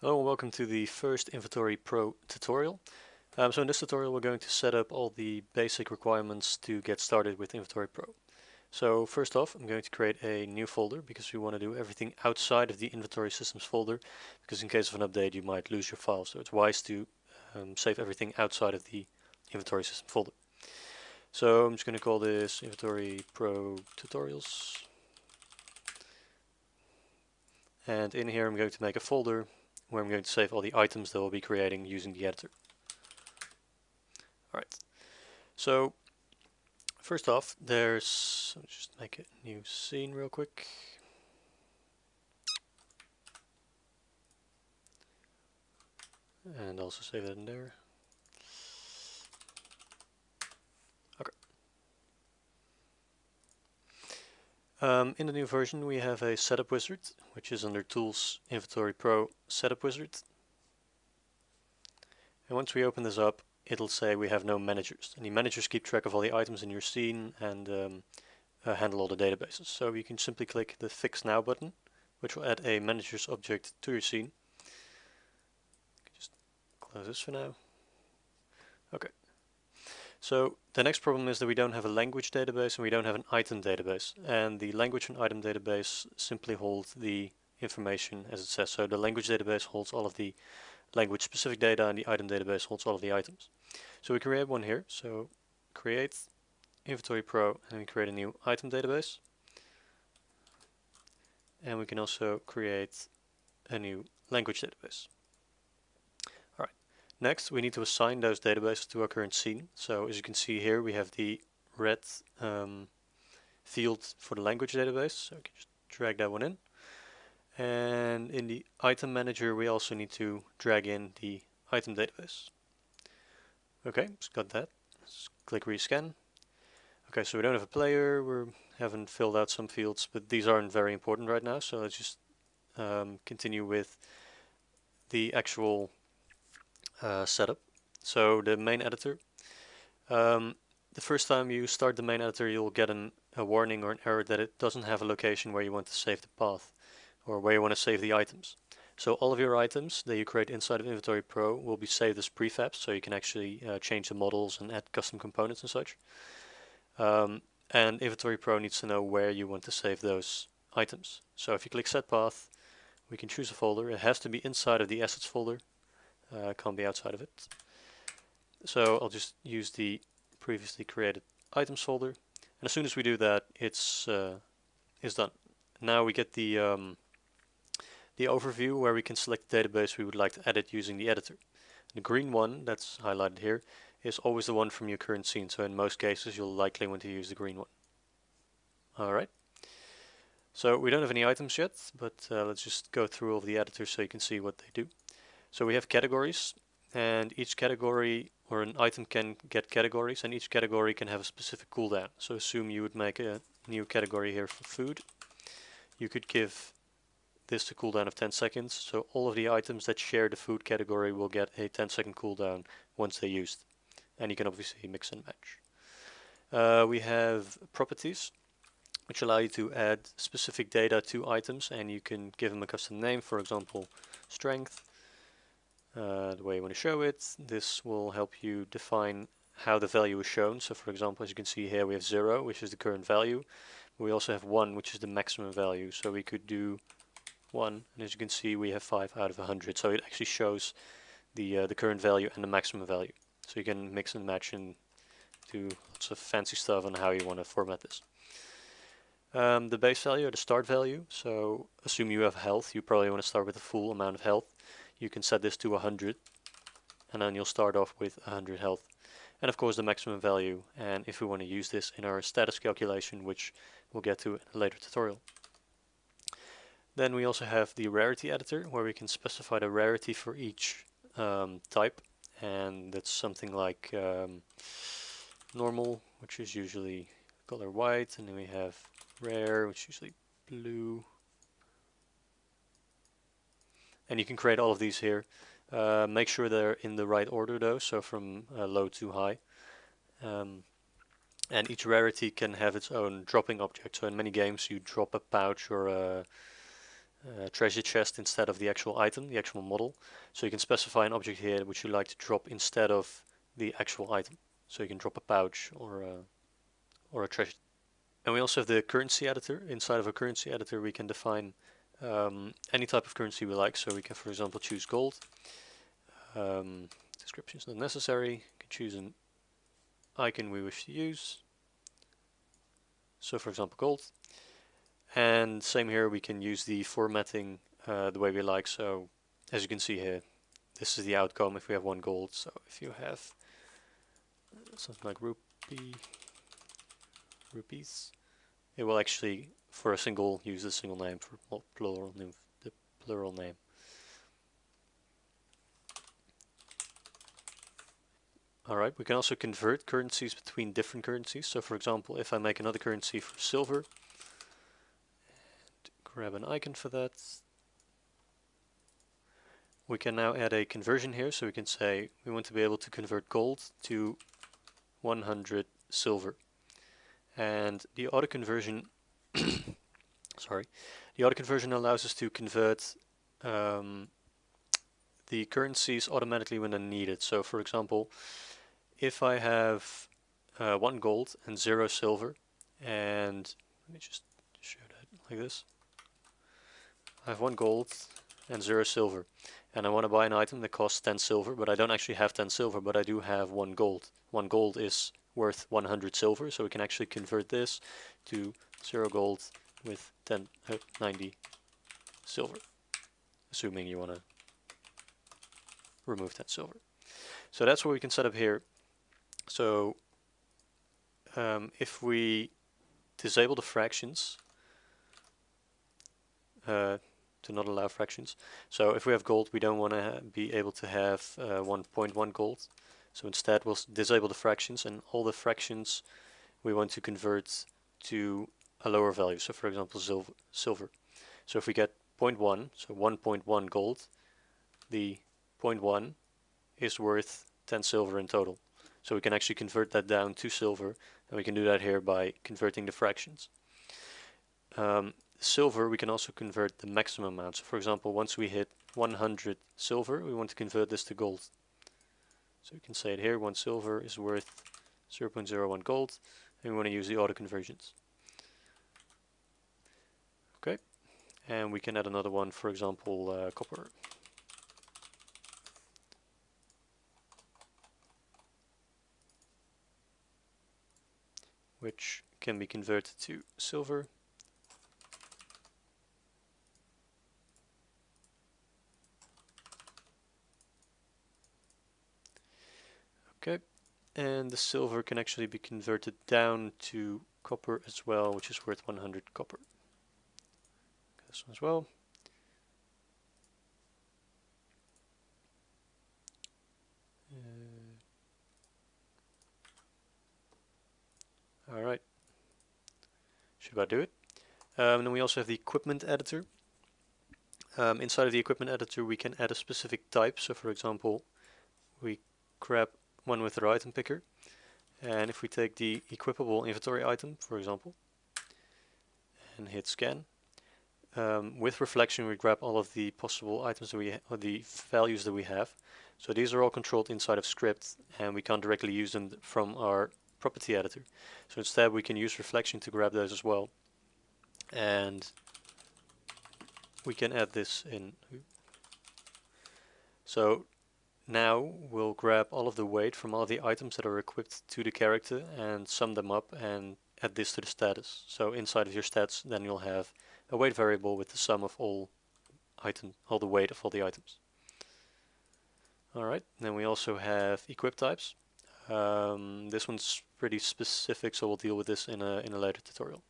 Hello and welcome to the first Inventory Pro tutorial. Um, so in this tutorial we're going to set up all the basic requirements to get started with Inventory Pro. So first off I'm going to create a new folder because we want to do everything outside of the inventory systems folder because in case of an update you might lose your file so it's wise to um, save everything outside of the inventory system folder. So I'm just going to call this Inventory Pro Tutorials and in here I'm going to make a folder where I'm going to save all the items that we'll be creating using the editor. Alright, so first off there's, let's just make a new scene real quick. And also save that in there. Um, in the new version we have a setup wizard, which is under Tools, Inventory Pro, Setup Wizard. And once we open this up, it'll say we have no managers. And the managers keep track of all the items in your scene and um, uh, handle all the databases. So you can simply click the Fix Now button, which will add a managers object to your scene. Just close this for now. Okay. So the next problem is that we don't have a language database and we don't have an item database. And the language and item database simply hold the information as it says. So the language database holds all of the language specific data and the item database holds all of the items. So we create one here. So create inventory pro and we create a new item database. And we can also create a new language database. Next, we need to assign those databases to our current scene. So as you can see here, we have the red um, field for the language database. So we can just drag that one in. And in the item manager, we also need to drag in the item database. Okay, just got that. Let's click rescan. Okay, so we don't have a player, we haven't filled out some fields, but these aren't very important right now. So let's just um, continue with the actual uh, setup. So the main editor. Um, the first time you start the main editor you'll get an, a warning or an error that it doesn't have a location where you want to save the path or where you want to save the items. So all of your items that you create inside of Inventory Pro will be saved as prefabs so you can actually uh, change the models and add custom components and such. Um, and Inventory Pro needs to know where you want to save those items. So if you click set path we can choose a folder. It has to be inside of the assets folder uh, can't be outside of it. So I'll just use the previously created items folder. And as soon as we do that, it's uh, is done. Now we get the um, the overview where we can select the database we would like to edit using the editor. The green one that's highlighted here is always the one from your current scene. So in most cases, you'll likely want to use the green one. All right. So we don't have any items yet, but uh, let's just go through all the editors so you can see what they do. So we have categories and each category or an item can get categories and each category can have a specific cooldown. So assume you would make a new category here for food. You could give this a cooldown of 10 seconds. So all of the items that share the food category will get a 10 second cooldown once they're used. And you can obviously mix and match. Uh, we have properties which allow you to add specific data to items and you can give them a custom name, for example, strength uh, the way you want to show it. This will help you define how the value is shown. So for example, as you can see here, we have 0, which is the current value. We also have 1, which is the maximum value. So we could do 1, and as you can see, we have 5 out of 100. So it actually shows the, uh, the current value and the maximum value. So you can mix and match and do lots of fancy stuff on how you want to format this. Um, the base value or the start value. So assume you have health, you probably want to start with the full amount of health you can set this to 100 and then you'll start off with 100 health. And of course the maximum value and if we want to use this in our status calculation which we'll get to in a later tutorial. Then we also have the rarity editor where we can specify the rarity for each um, type. And that's something like um, normal which is usually color white and then we have rare which is usually blue and you can create all of these here. Uh, make sure they're in the right order though, so from uh, low to high. Um, and each rarity can have its own dropping object. So in many games you drop a pouch or a, uh, treasure chest instead of the actual item, the actual model. So you can specify an object here which you like to drop instead of the actual item. So you can drop a pouch or a, or a treasure. And we also have the currency editor. Inside of a currency editor we can define um, any type of currency we like. So we can for example choose gold. Um, description is not necessary. You can choose an icon we wish to use. So for example gold. And same here, we can use the formatting uh, the way we like. So as you can see here, this is the outcome if we have one gold. So if you have something like rupee, rupees, it will actually, for a single, use the single name for plural name, the plural name. Alright, we can also convert currencies between different currencies. So for example, if I make another currency for silver, grab an icon for that. We can now add a conversion here, so we can say we want to be able to convert gold to 100 silver. And the auto conversion, sorry, the auto conversion allows us to convert um, the currencies automatically when they're needed. So for example, if I have uh, one gold and zero silver, and let me just show that like this. I have one gold and zero silver and I want to buy an item that costs 10 silver but I don't actually have 10 silver but I do have one gold. One gold is worth 100 silver so we can actually convert this to zero gold with 10, uh, 90 silver assuming you want to remove 10 silver. So that's what we can set up here. So um, if we disable the fractions uh, to not allow fractions. So if we have gold, we don't want to be able to have 1.1 uh, gold. So instead we'll disable the fractions and all the fractions we want to convert to a lower value. So for example, silver. So if we get 0.1, so 1.1 gold, the 0.1 is worth 10 silver in total. So we can actually convert that down to silver and we can do that here by converting the fractions. Um, silver, we can also convert the maximum amount. So for example, once we hit 100 silver, we want to convert this to gold. So we can say it here, one silver is worth 0.01 gold, and we want to use the auto conversions. Okay, and we can add another one, for example, uh, copper. which can be converted to silver. Okay, and the silver can actually be converted down to copper as well, which is worth 100 copper. This one as well. Uh, all right, should I do it? Um, then we also have the equipment editor. Um, inside of the equipment editor we can add a specific type. So for example, we grab one with our item picker. And if we take the equipable inventory item, for example, and hit scan, um, with reflection we grab all of the possible items that we or the values that we have. So these are all controlled inside of script and we can't directly use them from our property editor. So instead we can use reflection to grab those as well. And we can add this in. So now we'll grab all of the weight from all the items that are equipped to the character and sum them up and add this to the status. So inside of your stats then you'll have a weight variable with the sum of all item, all the weight of all the items. Alright, then we also have equip types. Um, this one's pretty specific so we'll deal with this in a, in a later tutorial.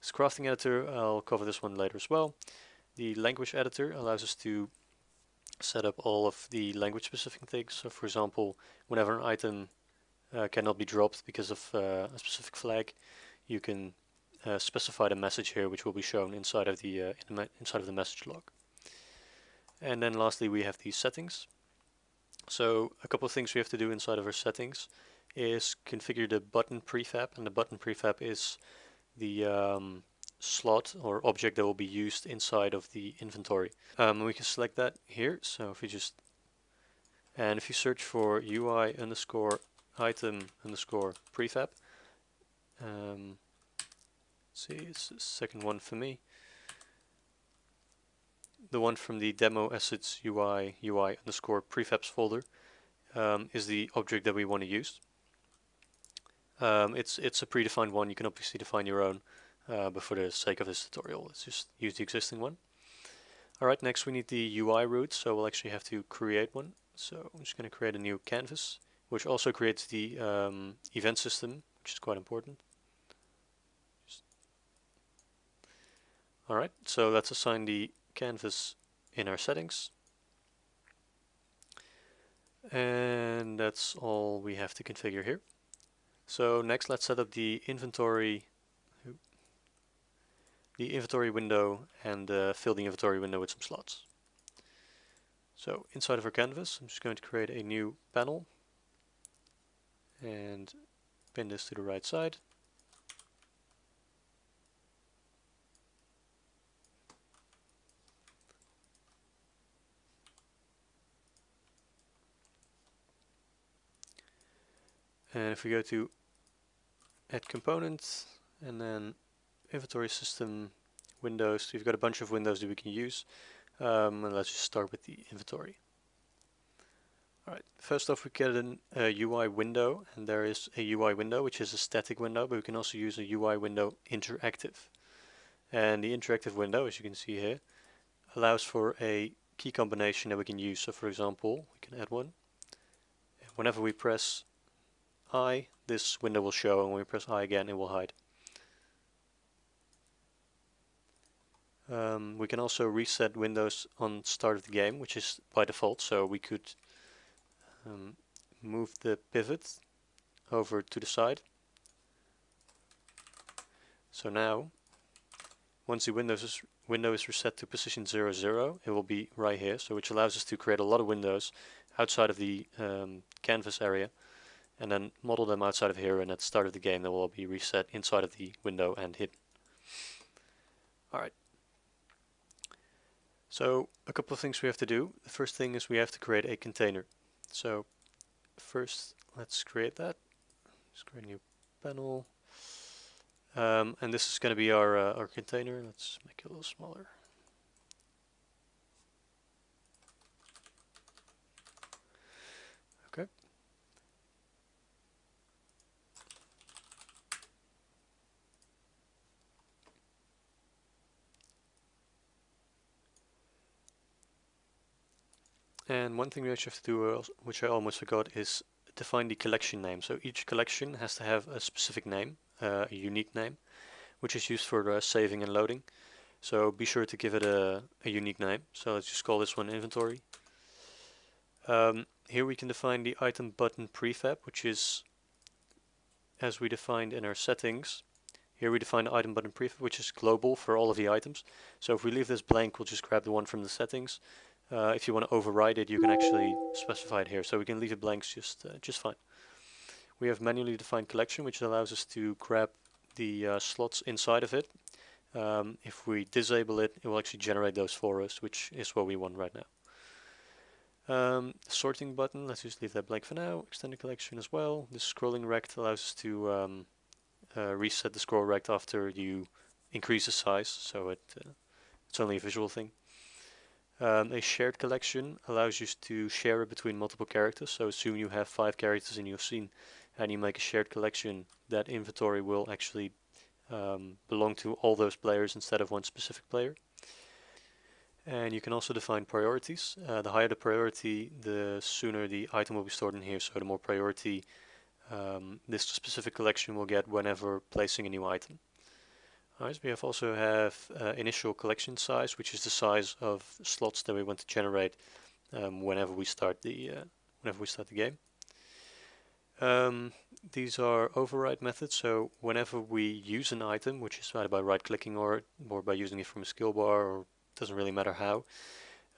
This crafting editor, I'll cover this one later as well. The language editor allows us to set up all of the language specific things. So for example, whenever an item uh, cannot be dropped because of uh, a specific flag, you can uh, specify the message here, which will be shown inside of the, uh, inside of the message log. And then lastly, we have these settings. So a couple of things we have to do inside of our settings is configure the button prefab, and the button prefab is the um, slot or object that will be used inside of the inventory. Um, we can select that here. So if you just and if you search for UI underscore item underscore prefab, um, see it's the second one for me. The one from the demo assets UI UI underscore prefabs folder um, is the object that we want to use. Um, it's it's a predefined one. You can obviously define your own, uh, but for the sake of this tutorial, let's just use the existing one. Alright, next we need the UI root, so we'll actually have to create one. So I'm just going to create a new canvas, which also creates the um, event system, which is quite important. Alright, so let's assign the canvas in our settings. And that's all we have to configure here. So next let's set up the inventory the inventory window and uh, fill the inventory window with some slots. So inside of our canvas I'm just going to create a new panel and pin this to the right side. And if we go to add components and then inventory system windows, we've got a bunch of windows that we can use. Um, and let's just start with the inventory. Alright, first off we get an a UI window and there is a UI window which is a static window but we can also use a UI window interactive. And the interactive window as you can see here allows for a key combination that we can use. So for example we can add one. And whenever we press I, this window will show, and when we press I again, it will hide. Um, we can also reset windows on start of the game, which is by default, so we could um, move the pivot over to the side. So now, once the windows is, window is reset to position 0, 0, it will be right here, so which allows us to create a lot of windows outside of the um, canvas area and then model them outside of here and at the start of the game they will all be reset inside of the window and hidden. Alright. So a couple of things we have to do. The first thing is we have to create a container. So first let's create that. Just create a new panel. Um, and this is going to be our, uh, our container. Let's make it a little smaller. And one thing we actually have to do, uh, which I almost forgot, is define the collection name. So each collection has to have a specific name, uh, a unique name, which is used for uh, saving and loading. So be sure to give it a, a unique name. So let's just call this one inventory. Um, here we can define the item button prefab, which is as we defined in our settings. Here we define the item button prefab, which is global for all of the items. So if we leave this blank, we'll just grab the one from the settings. Uh, if you want to override it, you can actually specify it here. So we can leave it blanks just uh, just fine. We have manually defined collection, which allows us to grab the uh, slots inside of it. Um, if we disable it, it will actually generate those for us, which is what we want right now. Um, sorting button, let's just leave that blank for now. Extended collection as well. The scrolling rect allows us to um, uh, reset the scroll rect after you increase the size, so it uh, it's only a visual thing. Um, a shared collection allows you to share it between multiple characters. So assume you have five characters in your scene and you make a shared collection, that inventory will actually um, belong to all those players instead of one specific player. And you can also define priorities. Uh, the higher the priority, the sooner the item will be stored in here. So the more priority um, this specific collection will get whenever placing a new item. Right, we have also have uh, initial collection size, which is the size of slots that we want to generate um, whenever we start the uh, whenever we start the game. Um, these are override methods, so whenever we use an item, which is either by right-clicking or or by using it from a skill bar, or doesn't really matter how.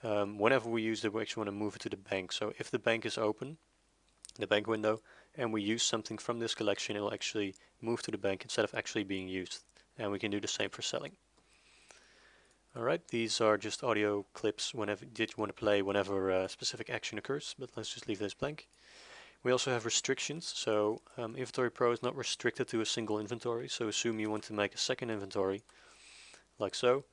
Um, whenever we use it, we actually want to move it to the bank. So if the bank is open, the bank window, and we use something from this collection, it will actually move to the bank instead of actually being used and we can do the same for selling. Alright, these are just audio clips whenever did you want to play whenever a specific action occurs, but let's just leave this blank. We also have restrictions, so um, Inventory Pro is not restricted to a single inventory, so assume you want to make a second inventory, like so,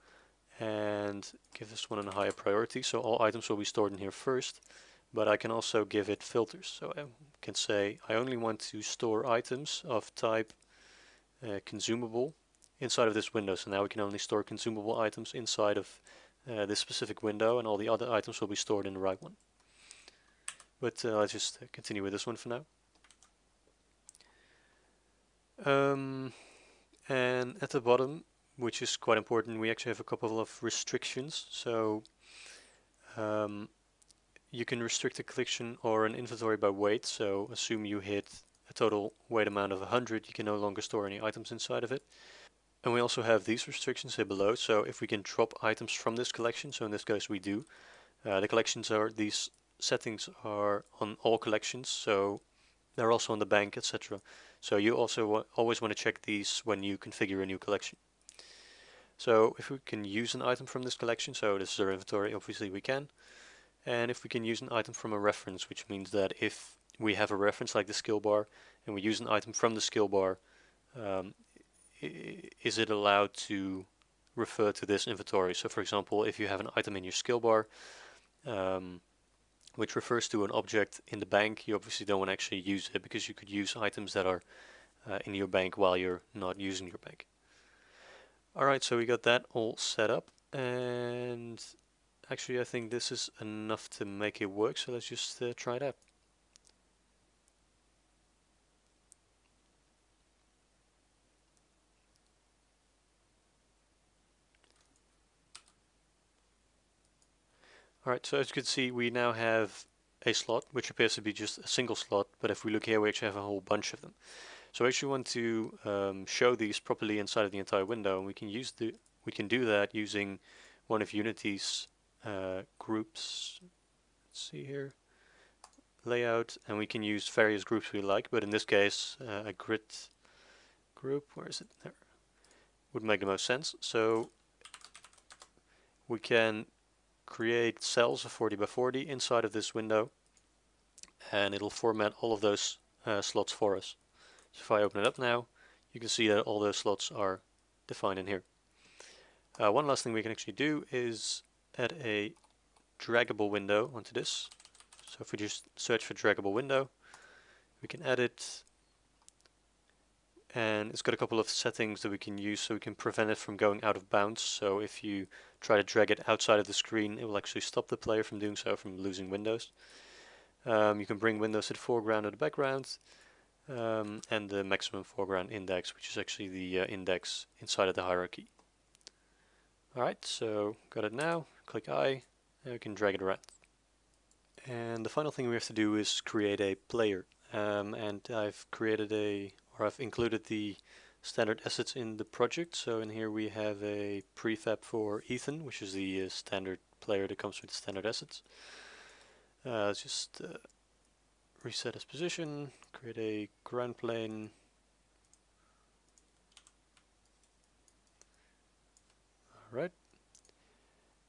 and give this one a higher priority, so all items will be stored in here first, but I can also give it filters, so I can say I only want to store items of type uh, consumable inside of this window, so now we can only store consumable items inside of uh, this specific window, and all the other items will be stored in the right one. But uh, let's just continue with this one for now. Um, and at the bottom, which is quite important, we actually have a couple of restrictions. So um, you can restrict a collection or an inventory by weight. So assume you hit a total weight amount of 100, you can no longer store any items inside of it. And we also have these restrictions here below. So if we can drop items from this collection, so in this case we do, uh, the collections are these settings are on all collections, so they're also on the bank, etc. So you also always want to check these when you configure a new collection. So if we can use an item from this collection, so this is our inventory, obviously we can. And if we can use an item from a reference, which means that if we have a reference like the skill bar, and we use an item from the skill bar, um, is it allowed to refer to this inventory? So for example, if you have an item in your skill bar, um, which refers to an object in the bank. You obviously don't want to actually use it because you could use items that are uh, in your bank while you're not using your bank. Alright, so we got that all set up and actually I think this is enough to make it work, so let's just uh, try that. Alright, so as you can see we now have a slot which appears to be just a single slot but if we look here we actually have a whole bunch of them. So we actually want to um, show these properly inside of the entire window and we can use the we can do that using one of Unity's uh, groups. Let's see here layout and we can use various groups we like but in this case uh, a grid group where is it there would make the most sense so we can create cells of 40 by 40 inside of this window and it'll format all of those uh, slots for us. So if I open it up now, you can see that all those slots are defined in here. Uh, one last thing we can actually do is add a draggable window onto this. So if we just search for draggable window, we can add it and it's got a couple of settings that we can use so we can prevent it from going out of bounds. So if you try to drag it outside of the screen, it will actually stop the player from doing so, from losing windows. Um, you can bring windows to the foreground or the background, um, and the maximum foreground index, which is actually the uh, index inside of the hierarchy. Alright, so got it now, click I, and we can drag it around. And the final thing we have to do is create a player. Um, and I've created a or I've included the standard assets in the project. So in here we have a prefab for Ethan, which is the uh, standard player that comes with the standard assets. Uh, just uh, reset his position, create a ground plane. Alright.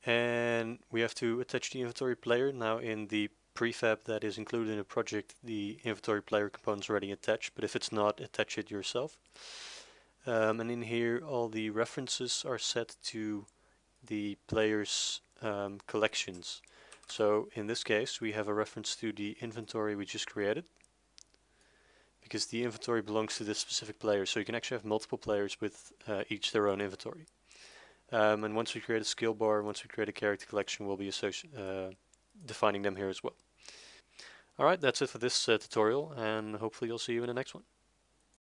And we have to attach the inventory player. Now in the prefab that is included in the project, the inventory player component is already attached, but if it's not, attach it yourself. Um, and in here, all the references are set to the player's um, collections. So in this case, we have a reference to the inventory we just created because the inventory belongs to this specific player. So you can actually have multiple players with uh, each their own inventory. Um, and once we create a skill bar, once we create a character collection, we'll be uh, defining them here as well. Alright, that's it for this uh, tutorial, and hopefully you'll see you in the next one.